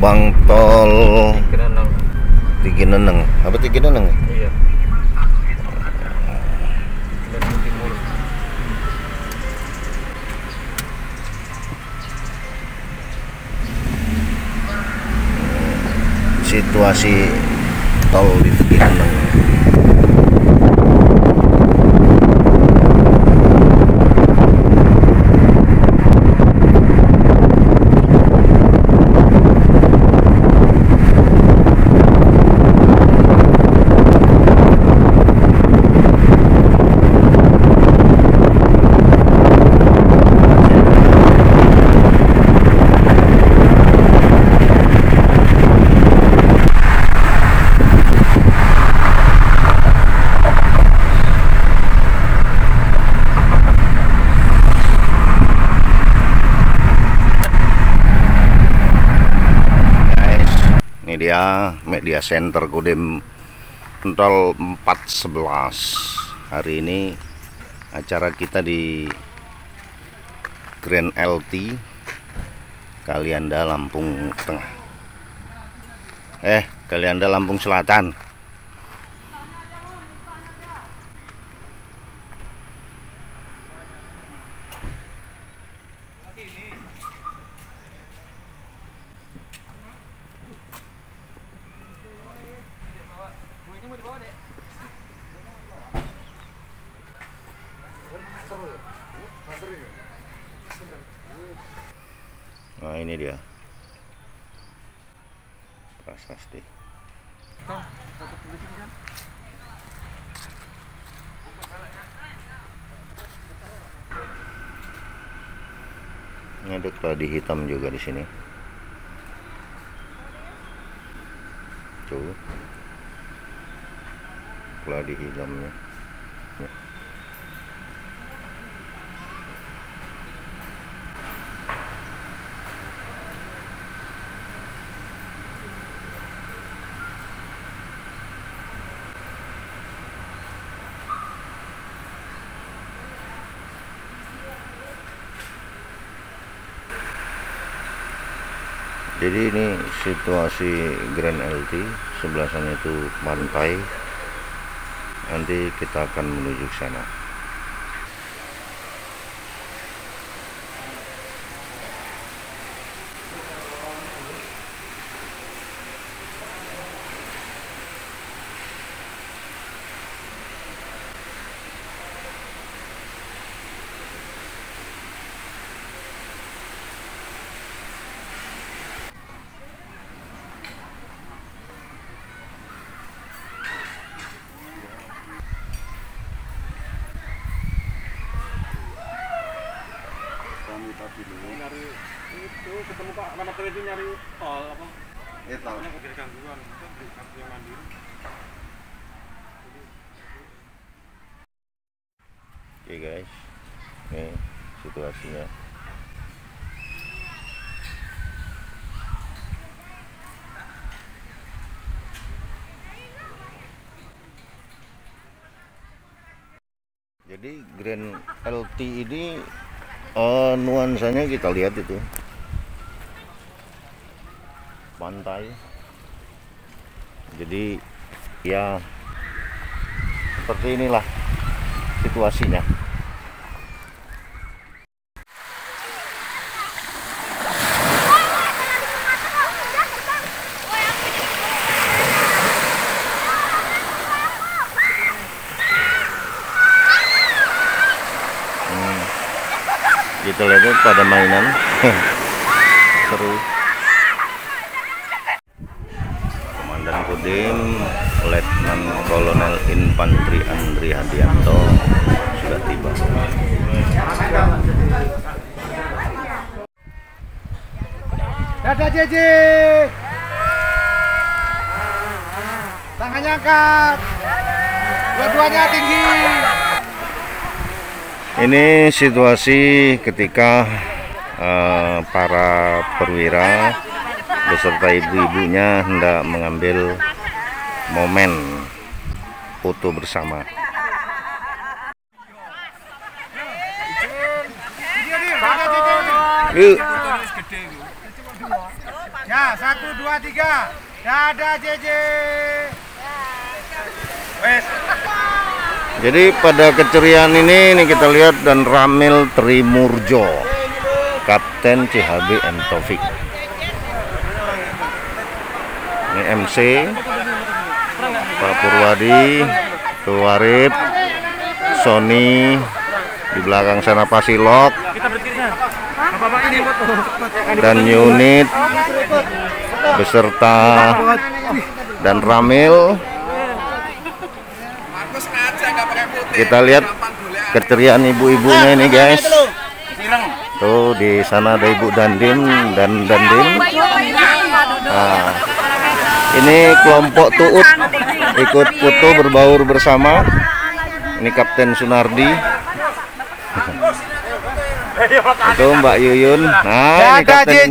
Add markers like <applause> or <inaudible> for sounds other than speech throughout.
gerbang tol. Tigi Neneng. Apa Tigi Neneng? ya? Iya. Situasi tol di Tigi Neneng. guys ini dia center Kodim Tol 411 hari ini acara kita di Grand LT Kalianda Lampung Tengah. Eh Kalianda Lampung Selatan nah ini dia prasasti keladi hitam juga di sini. Tuh. Keladi hitamnya jadi ini situasi Grand LT sebelah sana itu pantai. Nanti kita akan menuju ke sana nyari itu ketemu kredit nyari tol apa? Banyak kebiri gangguan itu beli kartu yang mandiri. Oke guys. Ini situasinya. Jadi Grand LT ini eh, nuansanya kita lihat itu pantai. Jadi ya seperti inilah situasinya. Gitu lah itu pada mainan. <laughs> Seru Infanteri Andri Hadianto sudah tiba Dadah JJ. Tangannya angkat. Dua-duanya tinggi. ini situasi ketika eh, para perwira beserta ibu-ibunya hendak mengambil momen foto bersama Yuk. Ya. Satu, dua, tiga. Dadah JJ. Jadi pada keceriaan ini nih kita lihat dan Ramil Trimurjo, Kapten CHB M Taufik. Ini MC Pak Purwadi, Tuarip, Sony, di belakang sana Pasilok, dan unit beserta dan Ramil. Kita lihat keceriaan ibu-ibunya ini guys. Tuh di sana ada ibu Dandim dan Dandim nah, ini kelompok tuut ikut foto berbaur bersama. Ini Kapten Sunardi. Itu Mbak Yuyun. Nah ini Kapten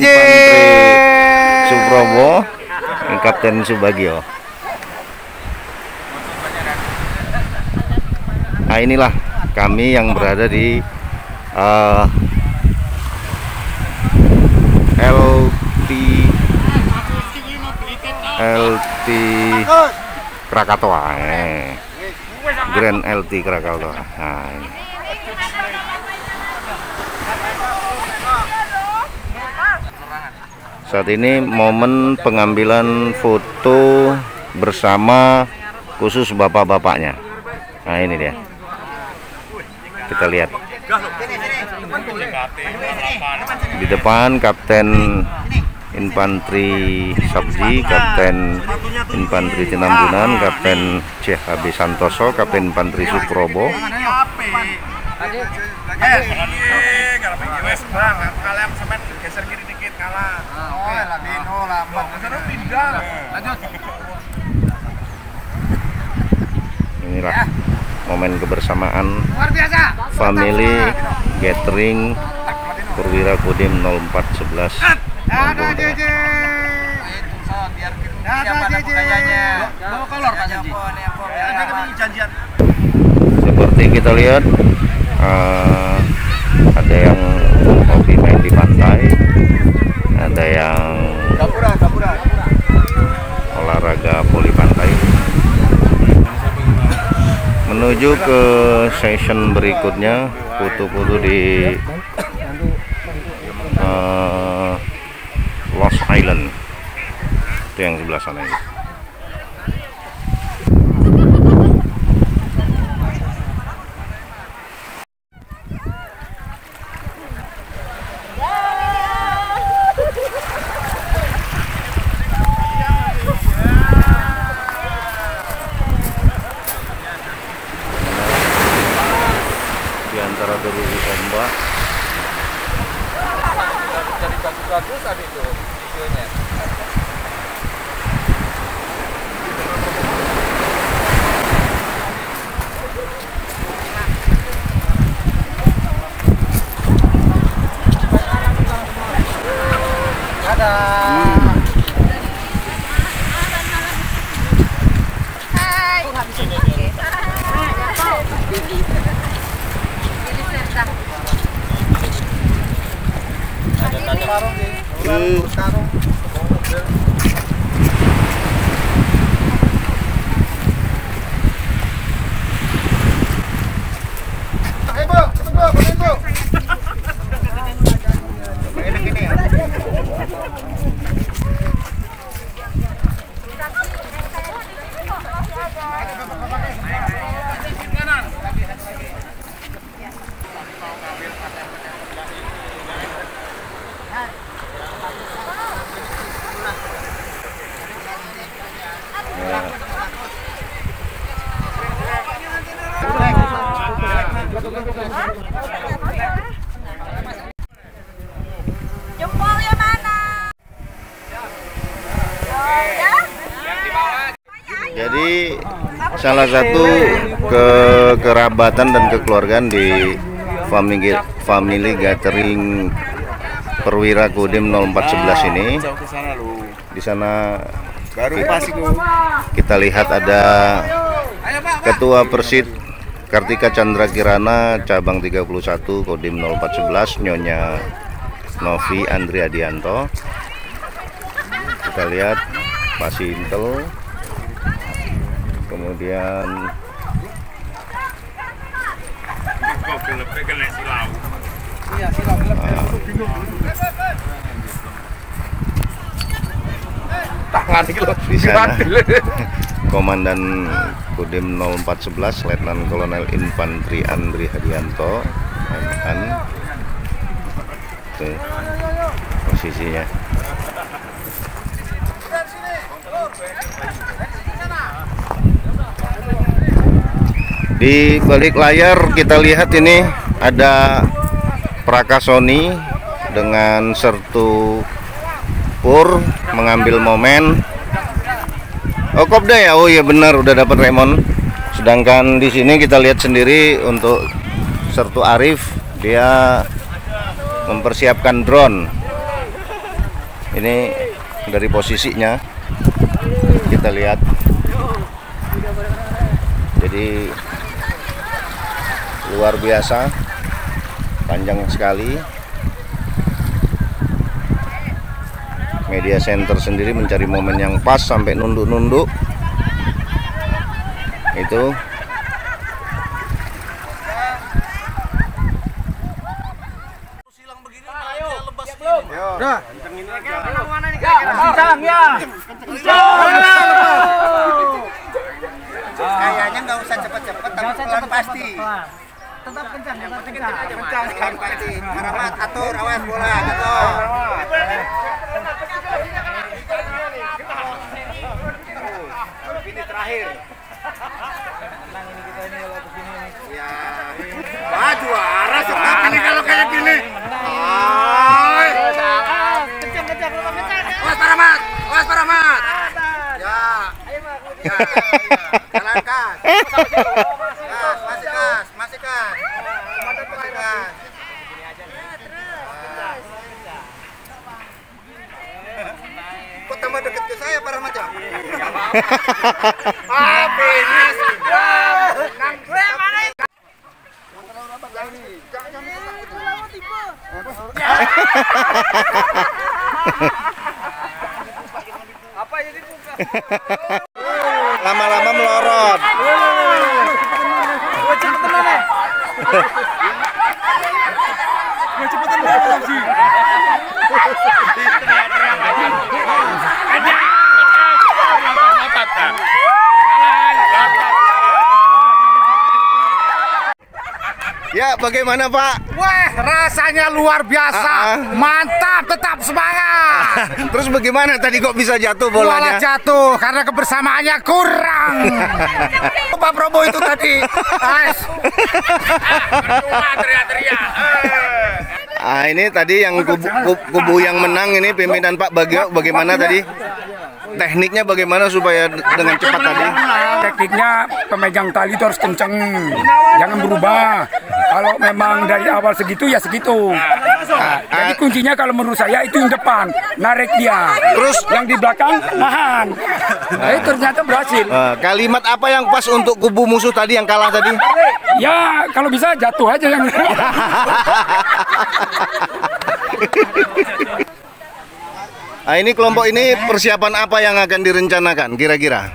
Subrobo ini Kapten Subagio. Nah inilah kami yang berada di eh, LT LT Krakatoa eh. Grand LT Krakatoa nah, saat ini momen pengambilan foto bersama khusus bapak-bapaknya. Nah ini dia. Kita lihat. Di depan Kapten Infanteri Sabji, Kapten Infanteri Tinambunan, Kapten CHB Santoso, Kapten Infanteri Suprobo, inilah momen kebersamaan family gathering Perwira Kodim 0411 Dadah JJ. Dadah JJ. Bawa kolor Pak Janji. Ada kami janjian. seperti kita lihat eh, ada yang hobi main di pantai ada yang olahraga poli pantai menuju ke session berikutnya foto-foto di Lost Island. Itu yang sebelah sana ini. Antara deru ombak Jadi bagus-bagus tadi itu videonya. Jempolnya mana? Ya? Jadi salah satu kekerabatan dan kekeluargaan di family family gathering Perwira Kodim 0411 ini. Di sana Baru pas itu. kita lihat ada Ketua Persid Kartika Chandra Kirana cabang 31 Kodim 0411 Nyonya Novi Andri Adianto kita lihat Pasintel kemudian Tangan iki lho. di sana. <laughs> Komandan Kodim 0411 Letnan Kolonel Infanteri Andri Hadianto. MN posisinya di balik layar kita lihat ini ada Prakasoni dengan sertu Pur mengambil momen Oh Kopda ya, oh iya benar udah dapat remon. Sedangkan di sini kita lihat sendiri untuk Sertu Arif dia mempersiapkan drone. Ini dari posisinya kita lihat. Jadi luar biasa, panjang sekali. media center sendiri mencari momen yang pas sampai nunduk-nunduk itu Kayaknya nggak usah cepet-cepet, tapi pelan pasti. Tetap kencang, yang penting kencang. Kencang. Karamat, atur, awas bola, atur. Ini terakhir. Menang ini kita ini kalau begini nih. Ya. Wah, juara ini kalau kayak gini. Kencang, kencang, kencang. Awas Paramat, awas Paramat. Ya. Ya, ya. Jalan kas. Gas, masih gas, masih gas. Masih gas. Kok tambah deket ke saya para macam? Mana itu? lama-lama melorot. <laughs> Bagaimana Pak? Wah, rasanya luar biasa. Ah, ah. Mantap, tetap semangat. Terus bagaimana tadi kok bisa jatuh Bola bolanya? jatuh karena kebersamaannya kurang. <laughs> Pak Prabowo itu tadi. Ais. Ah ini tadi yang kubu, kubu, kubu yang menang ini pimpinan Pak Bagio bagaimana tadi? Tekniknya bagaimana supaya dengan cepat tadi? tekniknya pemegang tali itu harus kenceng jangan berubah kalau memang dari awal segitu ya segitu Nah, jadi kuncinya kalau menurut saya itu yang depan narik dia Terus? yang di belakang nahan nah, itu ternyata berhasil Eh, kalimat apa yang pas untuk kubu musuh tadi yang kalah tadi? ya kalau bisa jatuh aja yang Ah ini kelompok ini persiapan apa yang akan direncanakan kira-kira?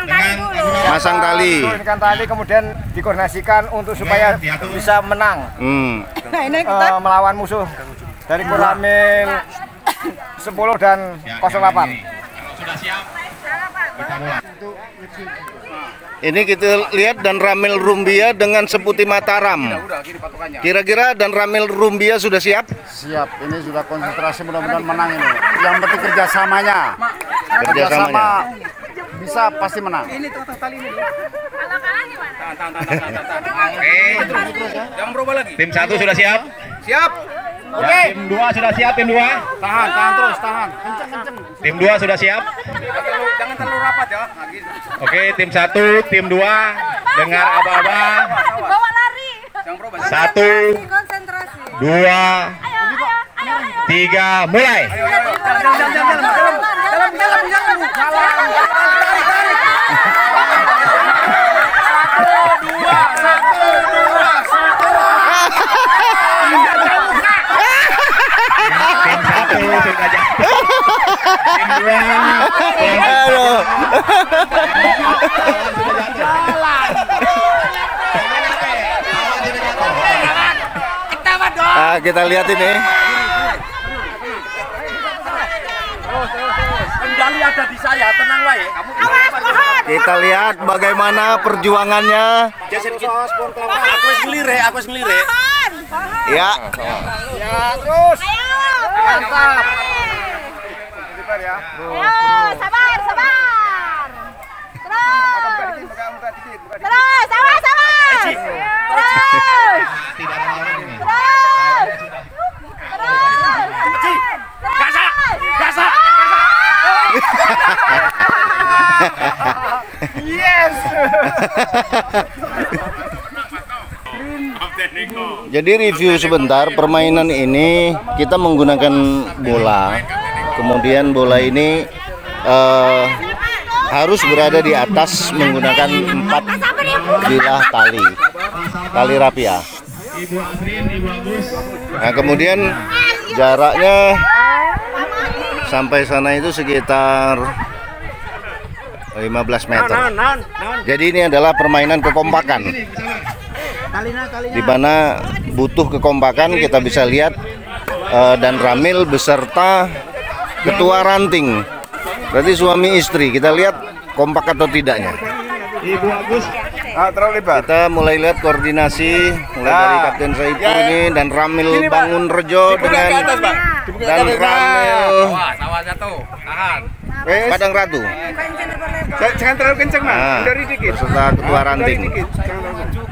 Nah, masang tali dulu. Masang tali. Turunkan tali kemudian dikoordinasikan untuk supaya bisa menang Hmm. eh, melawan musuh dari Kuramil 10 dan 08. Ini kita lihat dan Ramil Rumbia dengan Seputi Mataram. Kira-kira dan Ramil Rumbia sudah siap? Siap, ini sudah konsentrasi mudah-mudahan menang ini. Yang penting kerjasamanya. Kerjasamanya. Bisa pasti menang. Jangan berubah lagi. Tim satu sudah siap? Siap. Ya, tim dua sudah siap, tim dua? Tahan, tahan terus, tahan. Kenceng, kenceng. Tim dua sudah siap? Jangan terlalu rapat ya. Nah, gitu. Oke, tim satu, tim dua, dengar aba-aba. Bawa lari. Satu, Konsentrasi. dua, tiga, mulai. Jalan, jalan, jalan, jalan, jalan, jalan, jalan. Tim satu sudah siap. Tim Aduh. Kita lihat ini. Kendali ada di saya, tenang wae. Kamu Kita lihat bagaimana perjuangannya. aku wis ngelire, aku wis ngelire. Ya, Mantap. Ayo, sabar, sabar. Terus. Terus, sabar, sabar. Gasak, Jadi review sebentar permainan ini kita menggunakan bola. Kemudian bola ini eh, harus berada di atas menggunakan empat bilah tali, tali rapia. Nah kemudian jaraknya sampai sana itu sekitar 15 meter. Jadi ini adalah permainan kekompakan. Di mana butuh kekompakan kita bisa lihat eh, dan Ramil beserta ketua ranting. Berarti suami istri. Kita lihat kompak atau tidaknya. Ibu Agus kita mulai lihat koordinasi mulai dari Kapten Saipu ini dan Ramil Bangun Rejo dengan dan Ramil Sawah jatuh. Tahan. Padang Ratu Jangan terlalu kencang, Mas. nah, Hindari dikit. beserta ketua ranting.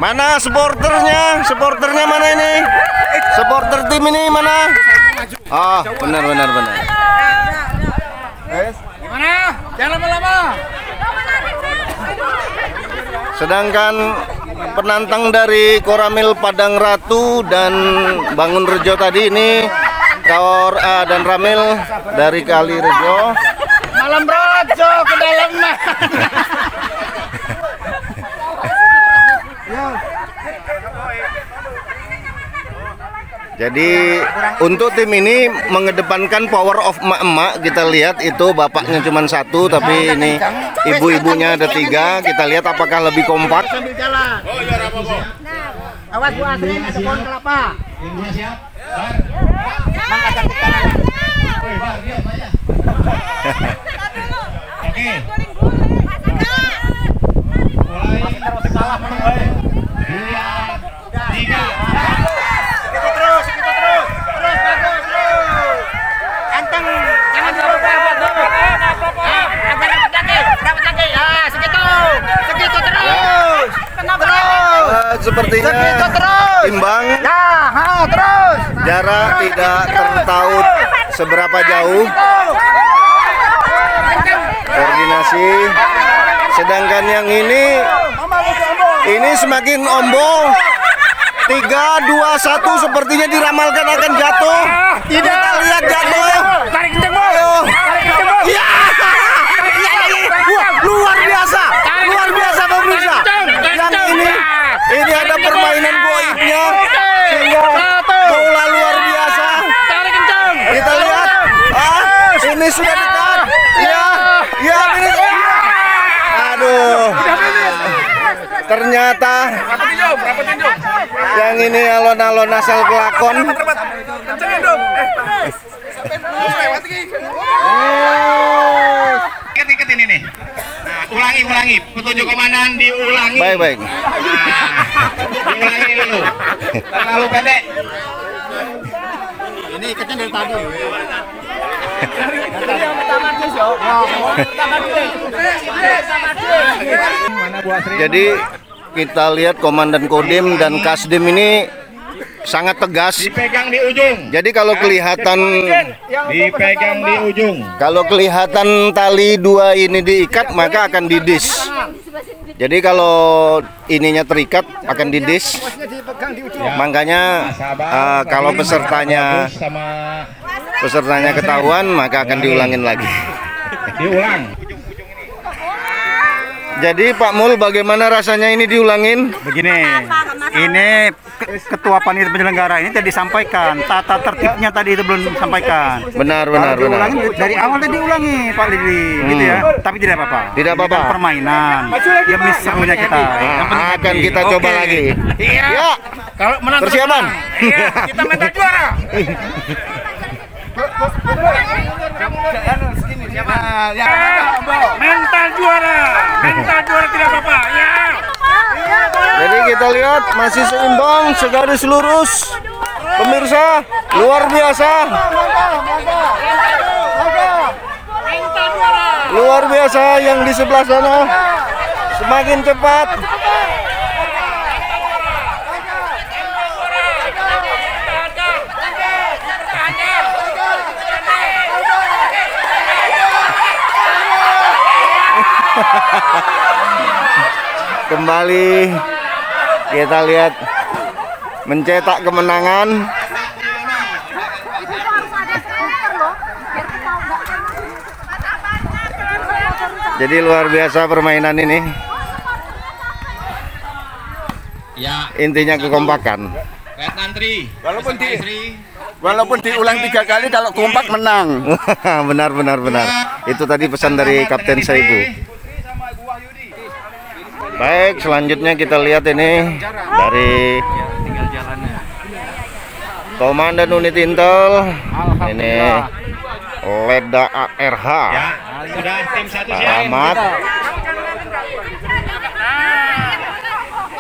Mana supporternya? Supporternya mana ini? Supporter tim ini mana? Oh, benar benar benar. Gimana? Jangan lama-lama. Sedangkan penantang dari Koramil Padang Ratu dan Bangun Rejo tadi ini Kaor ah, dan Ramil dari Kali Rejo. Malam rojo ke dalam. Jadi untuk tim ini mengedepankan power of emak-emak. Kita lihat itu bapaknya cuma satu tapi ini ibu-ibunya ada tiga. Kita lihat apakah lebih kompak. Awas Bu ada pohon kelapa. Anteng, jangan dilupa tuh. Ah, agar dapat lagi, dapat lagi. Ah, segitu. Segitu terus. Terus. Eh, sepertinya Segitu terus. imbang Ya, ha, jarak tidak tertaut seberapa jauh. Koordinasi. Sedangkan yang ini ini semakin ombong. Tiga dua satu sepertinya diramalkan akan jatuh. Kita lihat jatuh Tarik kenceng, Bu. ayo Tarik kenceng, Bu. ya Wah, luar biasa luar biasa pemirsa yang ini ini ada permainan goibnya sehingga bola luar biasa Tarik kenceng. kita lihat ah ini sudah dekat ya ya ini aduh ternyata yang ini alon-alon asal kelakon Ikat-ikat ini nih. Nah, ulangi, ulangi. Petunjuk komandan diulangi. baik baik Nah, diulangi dulu. Terlalu pendek. Ini ikatnya dari tadi. jadi kita lihat komandan kodim dan kasdim ini sangat tegas. Dipegang di ujung. jadi kalau kelihatan Dipegang di ujung. kalau kelihatan tali dua ini diikat maka akan didis. Jadi kalau ininya terikat akan didis. Makanya eh, kalau pesertanya pesertanya ketahuan maka akan diulangin lagi. Diulang. Jadi Pak Mul bagaimana rasanya ini diulangin? Begini, ini ke- ketua panitia penyelenggara ini tadi sampaikan tata tertibnya tadi itu belum disampaikan. Benar benar Kalau benar. dari awal tadi diulangi Pak Lili, gitu ya. Tapi tidak apa-apa. Tidak kan apa-apa. permainan. Demi serunya kita. Nah, akan kita coba lagi. Iya. Ya, Kalau menang persiapan. menang. Iya, kita mental juara. Mental juara. Mental juara tidak apa-apa. Ya. Jadi kita lihat masih seimbang, segaris lurus. Pemirsa, luar biasa. Luar biasa yang di sebelah sana. Semakin cepat. Kembali kita lihat mencetak kemenangan. Jadi luar biasa permainan ini. Ya, Intinya kekompakan. Walaupun di walaupun diulang tiga kali kalau kompak menang. <laughs> benar benar benar. Itu tadi pesan dari Kapten Saibu. Baik, selanjutnya kita lihat ini dari Komandan Unit Intel. Ini Leda ARH. Ya, sudah tim satu Pak siap. Ahmad.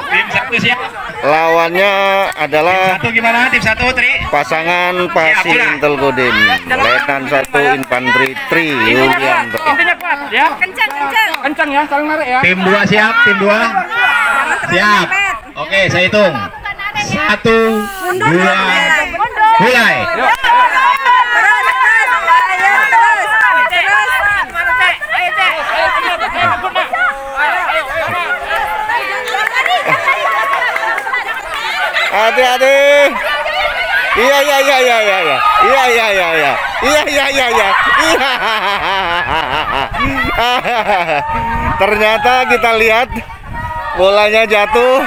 Tim satu siap. Lawannya adalah Satu gimana? Tim satu, Tri. Pasangan Pasi Intel Kodim. Letnan 1 Infanteri Tri Yulianto. Intinya kuat ya. kencang kencang. Kencang ya, saling narik ya. Tim dua siap, tim dua. Siap. Oke, saya hitung. Satu, dua, mulai. Terus terus ayo terus terus. Ayo cek. Hati-hati. Iya iya iya iya iya iya. Iya iya iya iya. Iya iya iya iya. Iya. Ternyata kita lihat bolanya jatuh.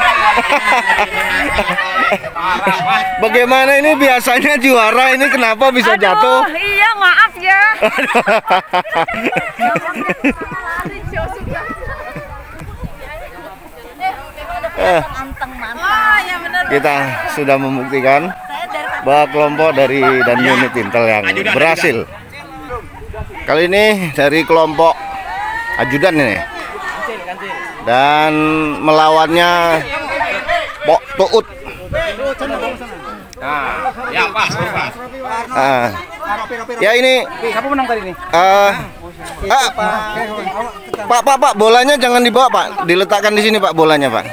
Bagaimana ini biasanya juara ini kenapa bisa jatuh? Iya maaf ya. Eh, kita sudah membuktikan bahwa kelompok dari dan unit Intel yang berhasil. Kali ini dari kelompok ajudan ini. Dan melawannya Pok Tuut. Ya, pas, pas. Ah. Ya ini Siapa menang tadi nih? eh ah, Pak Pak Pak bolanya jangan dibawa Pak, diletakkan di sini Pak bolanya Pak.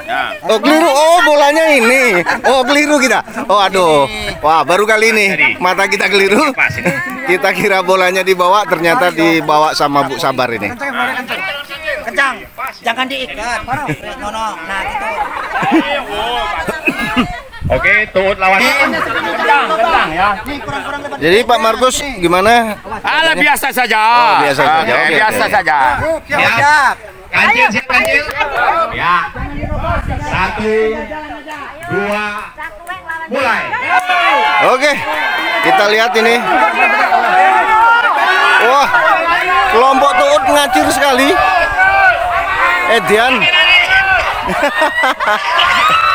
Oh keliru, oh bolanya ini. Oh keliru kita. Oh aduh, wah baru kali ini mata kita keliru. Kita kira bolanya dibawa, ternyata dibawa sama Bu Sabar ini. Kencang. Jangan diikat. Nono. Nah, gitu. <laughs> Oke, tuut lawan. Kencang, kencang ya. Jadi Pak Markus gimana? Alah biasa saja. Oh, biasa saja. Oke, biasa oke. saja. Siap. Kancil, siap kancil. Ya. Satu, dua, mulai. Oke, kita lihat ini. Wah, kelompok Tuut ngacir sekali. Edian. <laughs>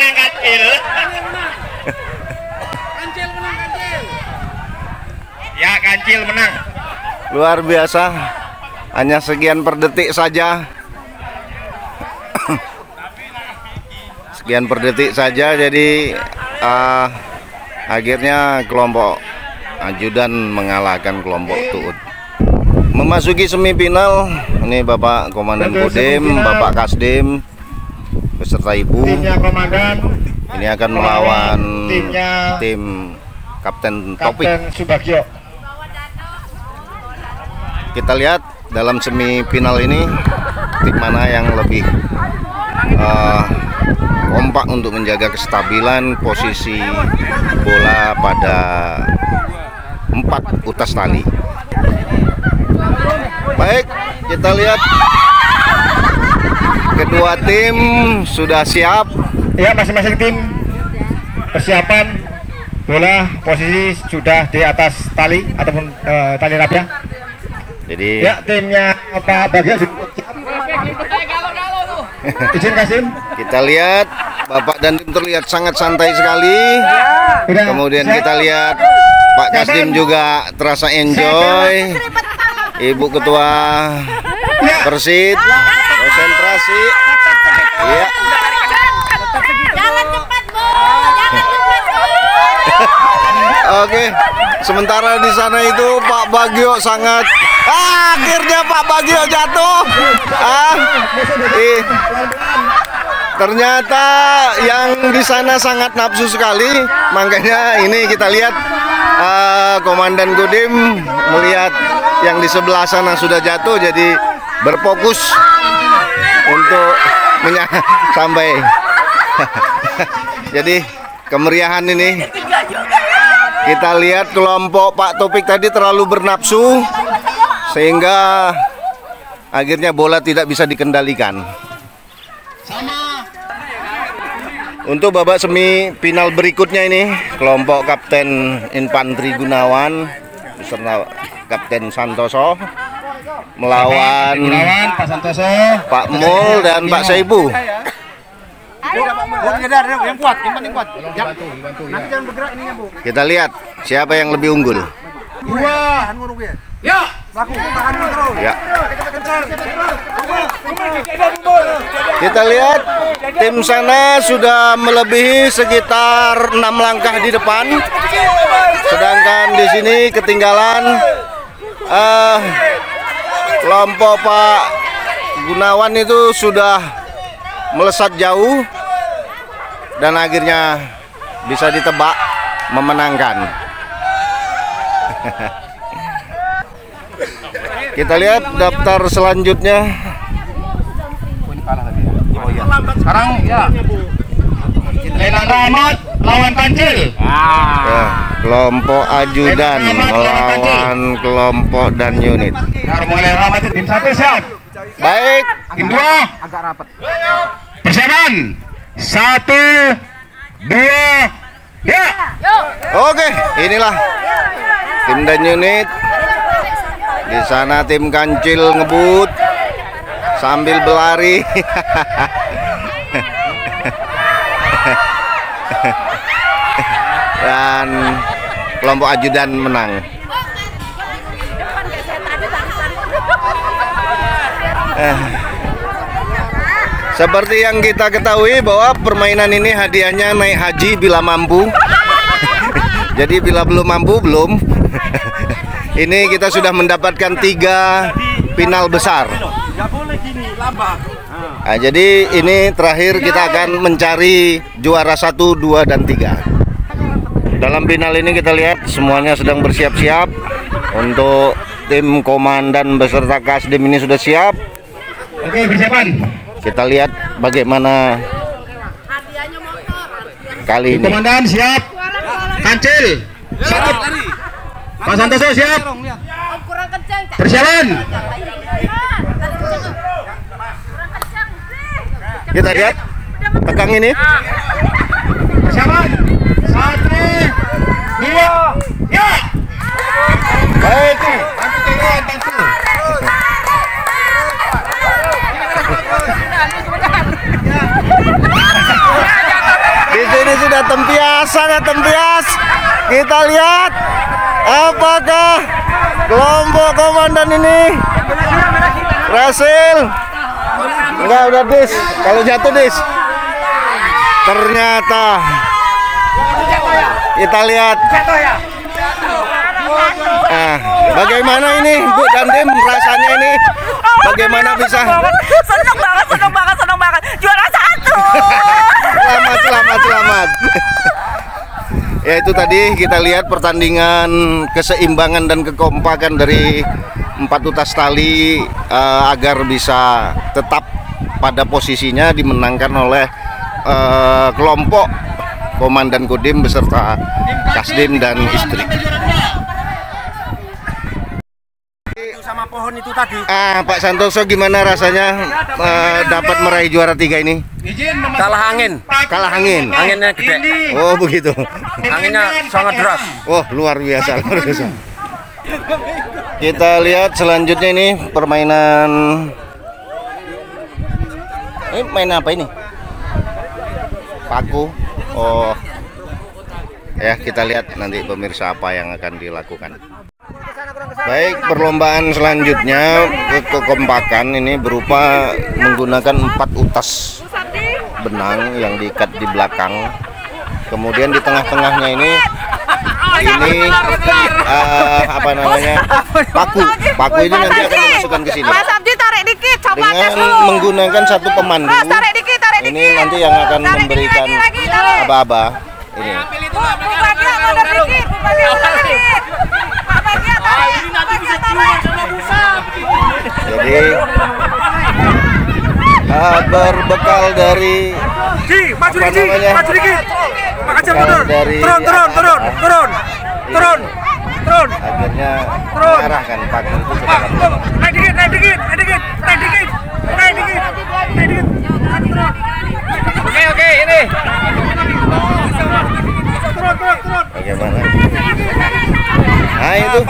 Menang kancil. Ya, kancil menang. Luar biasa. Hanya sekian per detik saja. sekian per detik saja jadi eh, akhirnya kelompok ajudan mengalahkan kelompok Tuut. Memasuki semifinal ini Bapak Komandan Kodim. Bapak Kasdim beserta Ibu Timnya komandan, ini akan melawan timnya tim Kapten Topik. Kapten Subagio. kita lihat dalam semifinal ini tim mana yang lebih eh, kompak untuk menjaga kestabilan posisi bola pada empat utas tali Baik, kita lihat kedua tim sudah siap. Ya, masing-masing tim persiapan bola posisi sudah di atas tali ataupun eh, tali rabia. Jadi Ya, timnya Pak Bagio izin Kasim. kita lihat Bapak dan tim terlihat sangat santai sekali. Udah, Kemudian siap? kita lihat Pak Kasdim juga terasa enjoy. Ibu Ketua Persit Iya. Jangan cepat, Bu. Jangan cepat, Bu. Oke. Sementara di sana itu Pak Bagio sangat ah, akhirnya Pak Bagio jatuh. Ah. Ih. Ternyata yang di sana sangat nafsu sekali, makanya ini kita lihat eh, Komandan Kodim melihat yang di sebelah sana sudah jatuh, jadi berfokus untuk menya sampai. <laughs> jadi kemeriahan ini kita lihat kelompok Pak Topik tadi terlalu bernafsu sehingga akhirnya bola tidak bisa dikendalikan. Untuk babak semifinal berikutnya ini kelompok Kapten Infanteri Gunawan beserta Kapten Santoso melawan Pak Santoso, Pak Mul dan Pak Saibu. yang kuat, yang paling kuat. Nanti jangan bergerak ininya, Bu. Kita lihat siapa yang lebih unggul. Dua. Ya. Ya. Ya. Kita lihat tim sana sudah melebihi sekitar enam langkah di depan. Sedangkan di sini ketinggalan eh, kelompok Pak Gunawan itu sudah melesat jauh dan akhirnya bisa ditebak memenangkan. <laughs> Kita lihat daftar selanjutnya. Sekarang ya. Lenang Rahmat lawan Kancil. Ya, kelompok ajudan melawan kelompok dan unit. Harmoni Rahmat tim satu siap. Baik, Tim dua. Agak rapat. Persiapan. Satu, dua, ya. oke, inilah tim dan unit. Di sana tim kancil ngebut sambil berlari. <laughs> <laughs> dan kelompok ajudan menang. Eh, Seperti yang kita ketahui bahwa permainan ini hadiahnya naik haji bila mampu. <laughs> Jadi bila belum mampu belum. <laughs> ini kita sudah mendapatkan tiga final besar. Nah, jadi ini terakhir kita akan mencari juara satu, dua, dan tiga. Dalam final ini kita lihat semuanya sedang bersiap-siap untuk tim komandan beserta kasdim ini sudah siap. Oke, persiapan. Kita lihat bagaimana kali ini. Komandan siap. Kancil. Siap. Pak Santoso siap. Persiapan. Kita lihat tegang ini. Persiapan. Satu, dua, ya. Baik. Di sini sudah tempias, sangat tempias. Kita lihat apakah kelompok komandan ini berhasil. Enggak udah dis. Kalau jatuh dis. Ternyata kita lihat. Nah, bagaimana ini Bu dan Tim rasanya ini? Bagaimana bisa? Seneng banget, seneng banget, seneng banget. Juara satu. Selamat, selamat, selamat. ya itu tadi kita lihat pertandingan keseimbangan dan kekompakan dari empat utas tali eh, agar bisa tetap pada posisinya dimenangkan oleh eh, kelompok komandan kodim beserta kasdim dan istri. sama pohon itu tadi. Ah, Pak Santoso gimana rasanya eh, dapat meraih juara tiga ini? Kalah angin. Kalah angin. Anginnya gede. Oh begitu. Anginnya sangat deras. Oh luar biasa, luar biasa. Kita lihat selanjutnya ini permainan. Ini main apa ini? Paku. Oh. Ya kita lihat nanti pemirsa apa yang akan dilakukan. Baik, perlombaan selanjutnya ke- kekompakan ini berupa menggunakan empat utas benang yang diikat di belakang. Kemudian di tengah-tengahnya ini ini eh, apa namanya paku. Paku ini nanti akan dimasukkan ke sini dengan menggunakan satu pemandu. Ini nanti yang akan memberikan lagi, lagi, tarik. aba-aba ini. Busa. Jadi ah, berbekal dari Ji, maju namanya? maju dikit. Makasih mundur. dari Turun, turun, turun, ah. turun, turun, turun. akhirnya Turun. mengarahkan paku itu naik dikit, naik dikit, naik dikit, naik dikit, naik dikit, naik dikit. Oke, ini. Turun, turun, turun. Bagaimana? Nah itu.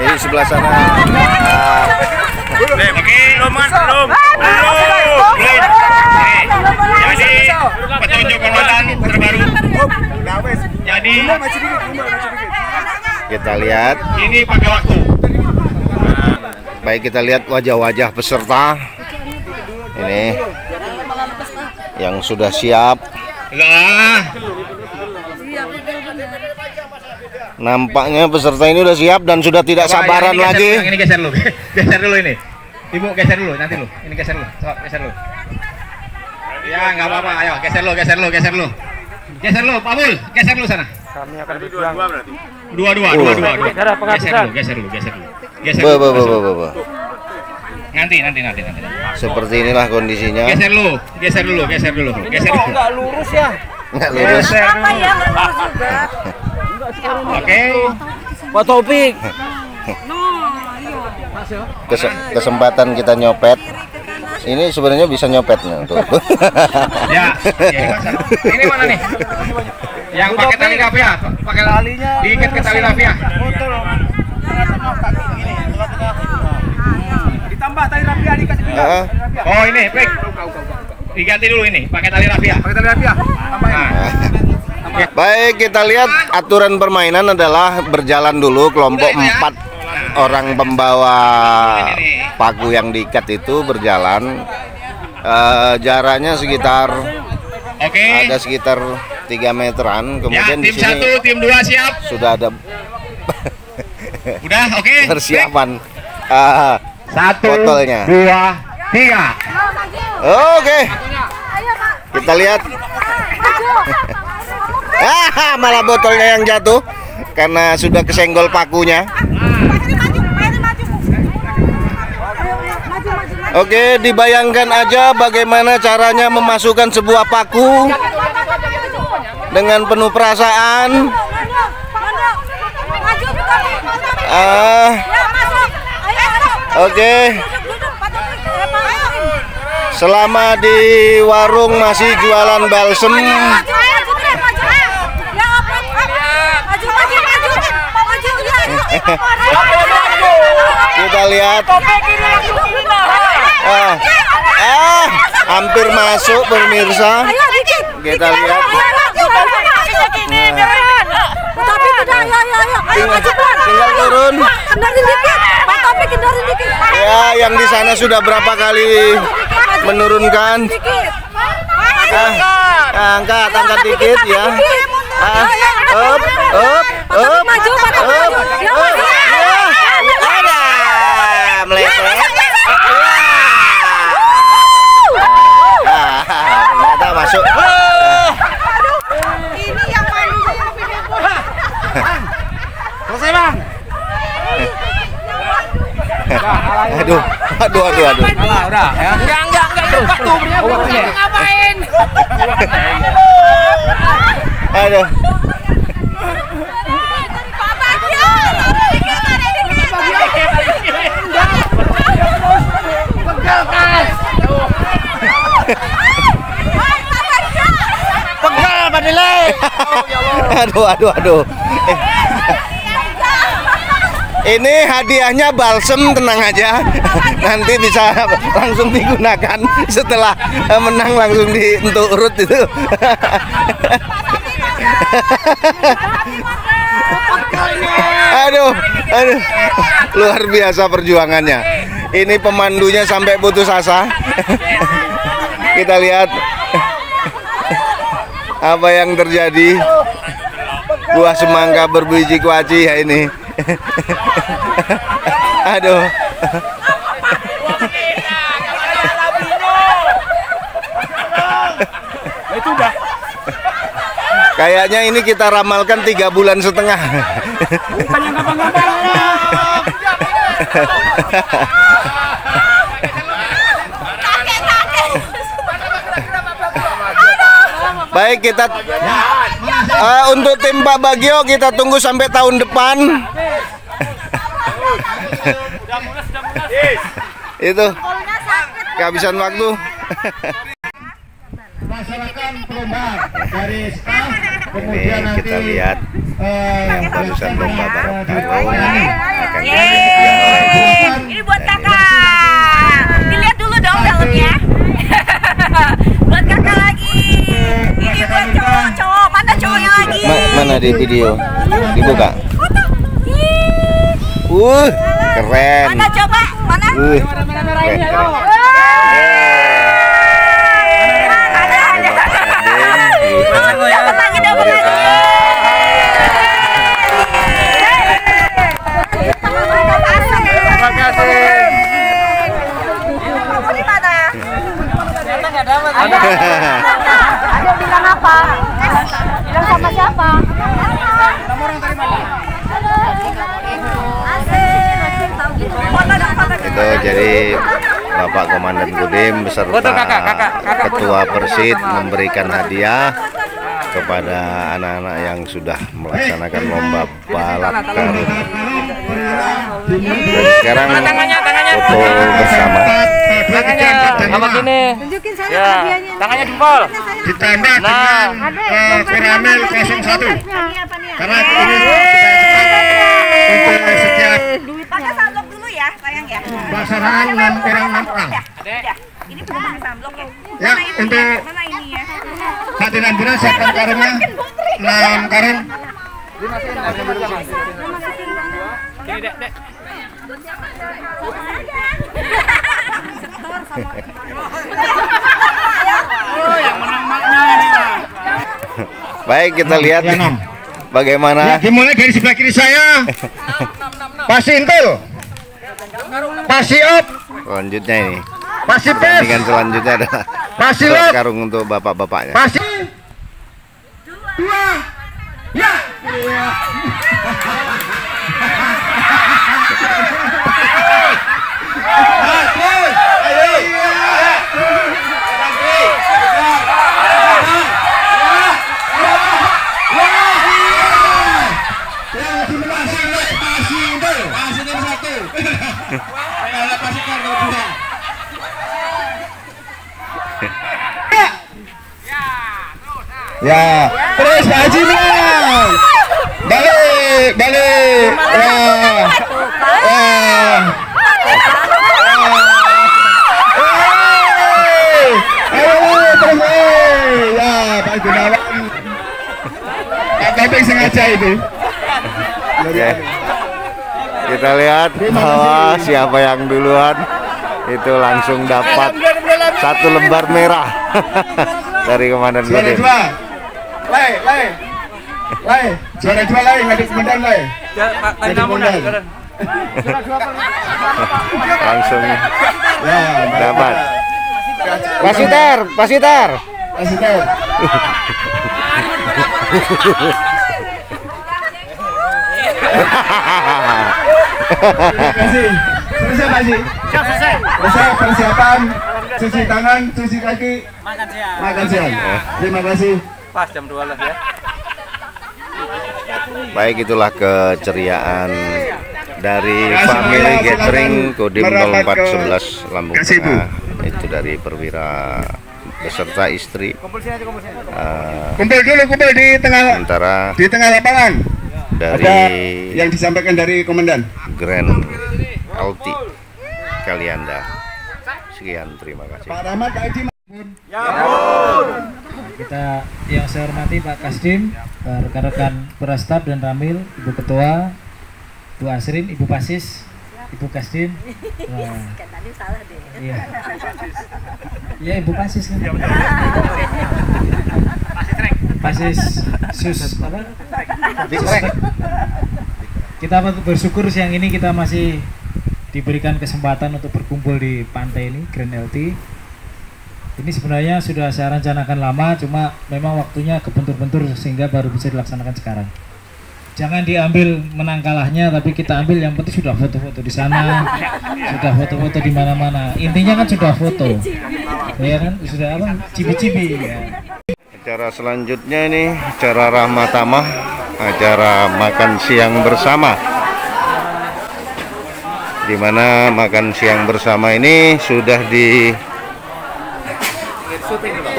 Ini sebelah sana. Ah, Oke, belum, Mas, belum. Jadi, petunjuk perlombaan terbaru. Jadi, kita lihat. ini pakai waktu. Baik kita lihat wajah-wajah peserta. Ini yang sudah siap. Lah, Nampaknya peserta ini sudah siap dan sudah tidak Coba, sabaran ini geser lagi. dulu, Yang ini geser dulu. <laughs> geser dulu ini. Ibu geser dulu, nanti lu. Ini geser dulu. Coba geser dulu. Ya, nggak apa-apa. Ayo, geser lu, geser lu, geser lu. Geser lu, Pak Mul, geser lu sana. Kami akan berjuang. Dua, dua, dua, dua, dua. Geser lu, geser lu, geser lu. Geser Be, lu. be, be, masuk. be, be, be. Nanti, nanti, nanti, nanti. Seperti inilah kondisinya. Geser lu, geser dulu, geser dulu, geser dulu. Nggak lurus ya? Nggak lurus. Geser Apa dulu. ya, nggak lurus juga. Oke. Pak Taufik. Kes- kesempatan kita nyopet. Ini sebenarnya bisa nyopetnya tuh. Ya, ya, ini mana nih? Yang pakai tali rafia, pakai Talinya diikat ke tali rafia. Ditambah tali rafia dikasih dulu. Ah, Oh ini, Prik. Diganti dulu ini, pakai tali rafia. Pakai tali rafia. Tambahin. Nah, Baik, kita lihat aturan permainan adalah berjalan dulu kelompok empat orang pembawa paku yang diikat itu berjalan. Eh, jaraknya sekitar Oke. ada sekitar 3 meteran. Ya, Kemudian di tim satu, sini tim dua siap. sudah ada Udah, oke. <laughs> persiapan ah, Satu, botolnya. dua, tiga. Oke, Ayo, Pak. kita lihat. <laughs> Ah, malah botolnya yang jatuh karena sudah kesenggol pakunya. Oke, dibayangkan aja bagaimana caranya memasukkan sebuah paku dengan penuh perasaan. Ah, Ya, masuk. Ayo, ayo. Oke. Taufik. Selama di warung masih jualan balsem, kita lihat. Ah, ah, hampir masuk pemirsa. Kita lihat. Ayo, maju, maju. Gini, Tren. Pak Taufik, udah, ayo, ayo, ayo. Ayo, maju, Tren. Tinggal turun. Kendarin dikit. Pak Taufik, kendarin dikit. Ya, yang di sana sudah berapa kali menurunkan? Dikit. Ah, angkat, angkat dikit ya. Ah, up, up, up, maju, Pak Taufik up, maju. Ya. Ya, ada, meleset. Ah, ternyata masuk. Selesai, Bang. Eh, aduh, aduh, aduh, aduh. Alah, udah, ya. Enggak, enggak, enggak cepat tuh, berarti oh, iya. ngapain? aduh. Aduh, aduh, aduh. Eh. Ini hadiahnya balsem tenang aja. Nanti bisa langsung digunakan setelah eh, menang langsung di untuk urut itu. aduh, aduh. Luar biasa perjuangannya. Ini pemandunya sampai putus asa. Kita lihat apa yang terjadi. Buah semangka berbiji kuaci ya ini. <laughs> Aduh. Itu udah. Kayaknya ini kita ramalkan tiga bulan setengah. Baik kita Eh, untuk tim Pak Bagio kita tunggu sampai tahun depan. Itu kehabisan waktu. Perlombaan dari staff, Ini kemudian nanti kita lihat eh, yang barusan lomba bareng dari karo ini. akan ini buat kakak. Dilihat dulu dong dalamnya. <laughs> buat kakak lagi. Ini buat cowok-cowok. Mana cowoknya lagi? Ma- mana di video? Dibuka. Uh, keren. Mana coba? Mana? Uh. Dapat lagi, dapat lagi. Terima kasih. Mana? Ada. Ada bilang apa? Bilang sama siapa? Asik. Tahu gitu. Foto dong, foto dong. Itu jadi Bapak Komandan Kodim beserta Ketua Persid memberikan hadiah kepada anak-anak yang sudah melaksanakan lomba balap karung. Dan sekarang foto bersama. Tangannya sama gini. Tunjukin saya Ya, hadiahnya. tangannya jempol. ditambah Nah. dengan eh, karamel 01 Ini apa nih? karena ini untuk setiap ya, sayang ya. pelaksanaan enam orang enam orang. Ini belum pakai sunblock ya. Ya, Mana ini untuk- ya? Mana ini ya? hadiran bulan siapkan karungnya enam karung Ini, Dek, Dek. Baik kita lihat Ya, enam. bagaimana dimulai dari sebelah kiri saya <laughs> pasti intul pasti up selanjutnya ini. pasti pes. Pertandingan selanjutnya adalah pasti karung untuk bapak-bapaknya. pasti dua. Ya Ya, terus Pak Haji menang. Balik, balik. Wah. Wah. Eh. Ya, Pak Gunawan. Pak Topeng sengaja itu. Oke. Kita lihat bahwa siapa yang duluan itu langsung dapat satu lembar merah dari Komandan Kodim. Lai, lai. Lai, juara dua lai, ngadep komandan lai. Ngadep komandan. Langsung Ya, dapat. Pasiter, pasiter. Kasih. Selesai Pak Haji? Selesai. Selesai persiapan cuci tangan, cuci kaki, Makan siang. makan siang. Terima kasih. Pas jam 12 ya. Baik itulah keceriaan dari family catering Kodim merapat ke 0411 Lampung. Tengah. Itu dari perwira beserta istri. Kumpul sini aja, kumpul sini. Eh, Kumpul dulu, kumpul di tengah sementara di tengah lapangan. dari Ada yang disampaikan dari komandan. Grand Alti Kalianda. Sekian, terima kasih. Pak Rahmat, Pak Edi. Kita yang saya hormati Pak Kasdim, rekan-rekan Perastaf dan Ramil, Ibu Ketua, Ibu Asrin, Ibu Pasis, Ibu Kasdim. Nah, Tadi salah deh. iya. Iya Ibu Pasis kan. Pasis sus apa? Kita patut bersyukur siang ini kita masih diberikan kesempatan untuk berkumpul di pantai ini Grand LT. Ini sebenarnya sudah saya rencanakan lama, cuma memang waktunya kebentur-bentur sehingga baru bisa dilaksanakan sekarang. Jangan diambil menang kalahnya, tapi kita ambil yang penting sudah foto-foto di sana, sudah foto-foto di mana-mana. Intinya kan sudah foto, ya kan? Sudah apa? Cibi-cibi. Ya. Acara selanjutnya ini acara Rahmatamah, acara makan siang bersama. Di mana makan siang bersama ini sudah di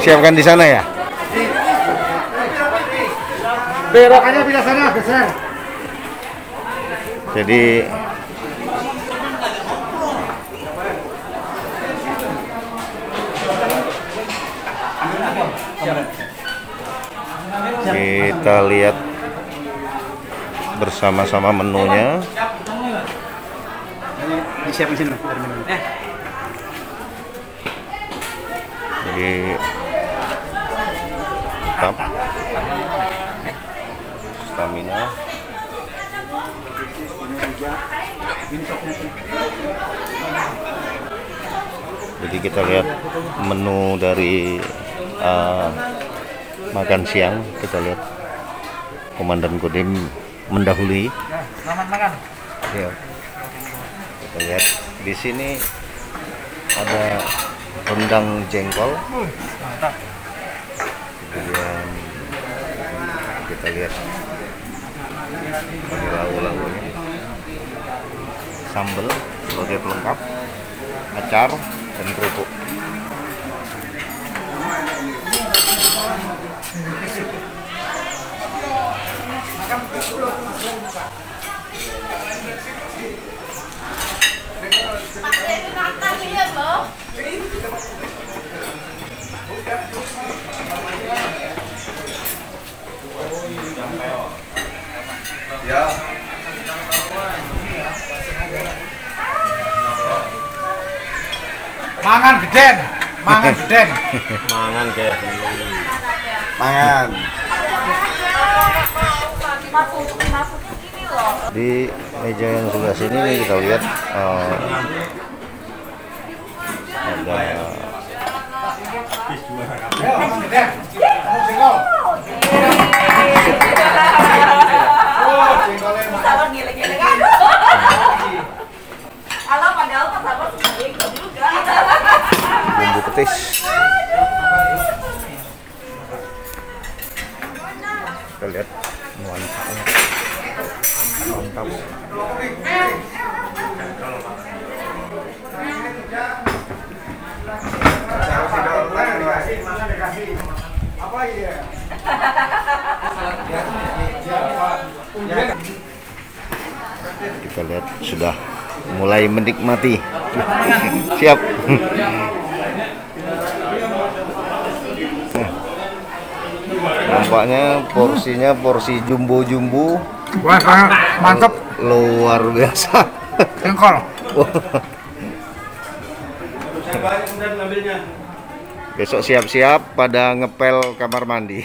siapkan di sana ya. Belokannya bila sana, besar. Jadi kita lihat bersama-sama menunya. Disiapin sini. Eh, Tetap stamina. Jadi kita lihat menu dari uh, makan siang. Kita lihat Komandan Kodim mendahului. Selamat makan. Ya. Kita lihat di sini ada rendang jengkol. Kemudian kita lihat ini lauk-lauknya. Sambal sebagai pelengkap, acar dan kerupuk. Mangan geden, mangan <laughs> geden. Mangan kayak Mangan. di meja yang sebelah sini nih kita lihat eh, ada kan? Halo, padahal Pak Sabar sebenarnya ikut juga. Bumbu petis. Kita lihat nuansanya. Mantap. Kita lihat sudah mulai menikmati. Siap nampaknya porsinya porsi jumbo-jumbo Wah, sangat mantap. luar biasa Jengkol. besok siap-siap pada ngepel kamar mandi